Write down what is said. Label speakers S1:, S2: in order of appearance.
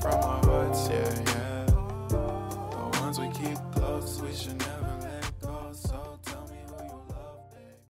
S1: from our hearts, yeah, yeah. The ones we keep close, we should never let go. So.